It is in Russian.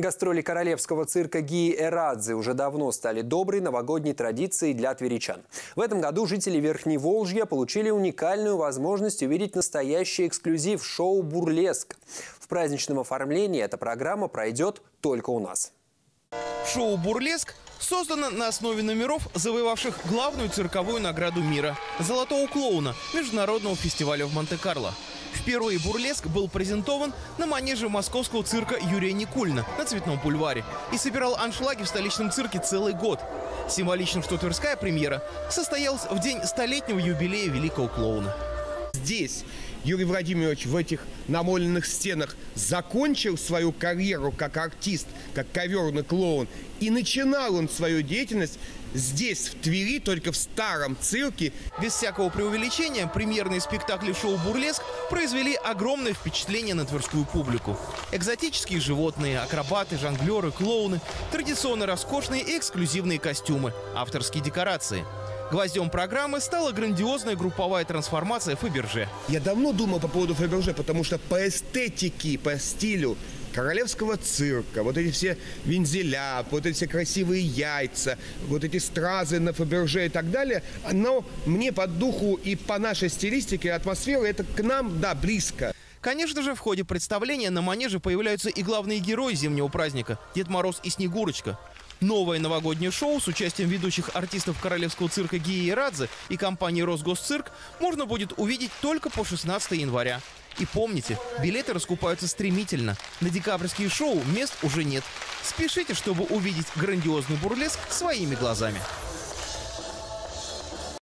Гастроли королевского цирка Гии Эрадзе уже давно стали доброй новогодней традицией для тверичан. В этом году жители Верхней Волжья получили уникальную возможность увидеть настоящий эксклюзив шоу «Бурлеск». В праздничном оформлении эта программа пройдет только у нас. Шоу «Бурлеск» создано на основе номеров, завоевавших главную цирковую награду мира – «Золотого клоуна» Международного фестиваля в Монте-Карло. Впервые бурлеск был презентован на манеже московского цирка Юрия Никульна на Цветном бульваре и собирал аншлаги в столичном цирке целый год. Символично, что тверская премьера состоялась в день столетнего юбилея великого клоуна. Здесь Юрий Владимирович в этих намоленных стенах закончил свою карьеру как артист, как коверный клоун. И начинал он свою деятельность здесь, в Твери, только в старом цирке. Без всякого преувеличения, премьерные спектакли шоу «Бурлеск» произвели огромное впечатление на тверскую публику. Экзотические животные, акробаты, жонглеры, клоуны, традиционно роскошные и эксклюзивные костюмы, авторские декорации – Гвоздем программы стала грандиозная групповая трансформация Фаберже. Я давно думал по поводу Фаберже, потому что по эстетике, по стилю королевского цирка, вот эти все вензеля, вот эти все красивые яйца, вот эти стразы на Фаберже и так далее, но мне по духу и по нашей стилистике атмосферы это к нам, да, близко. Конечно же, в ходе представления на манеже появляются и главные герои зимнего праздника – Дед Мороз и Снегурочка. Новое новогоднее шоу с участием ведущих артистов Королевского цирка Гии и Радзе и компании «Росгосцирк» можно будет увидеть только по 16 января. И помните, билеты раскупаются стремительно. На декабрьские шоу мест уже нет. Спешите, чтобы увидеть грандиозный бурлеск своими глазами.